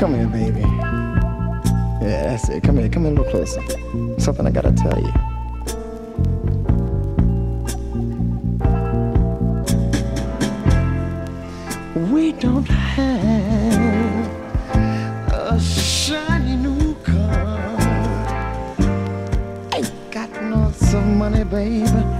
Come here, baby. Yeah, that's it. Come here. Come here a little closer. Something I gotta tell you. We don't have a shiny new car. Ain't got lots of money, baby.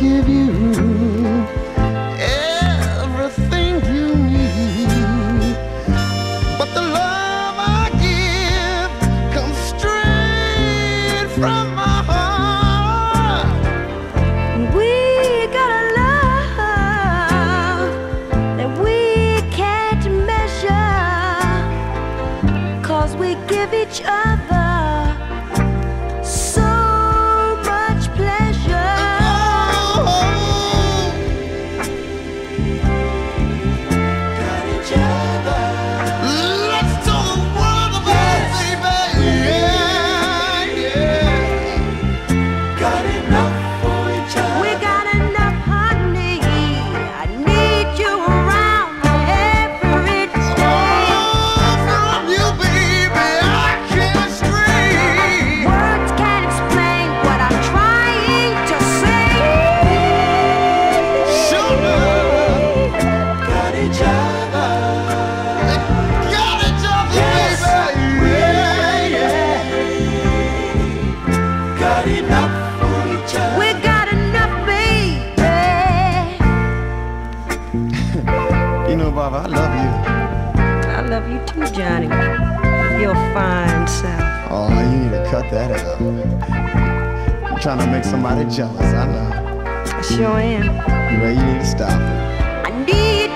Give you everything you need, but the love I give comes straight from my heart. We got a love that we can't measure. Cause we give each other You know, Bob, I love you. I love you too, Johnny. Your fine self. Oh, you need to cut that out. You're trying to make somebody jealous, I know. I sure am. Well, you need to stop it. I need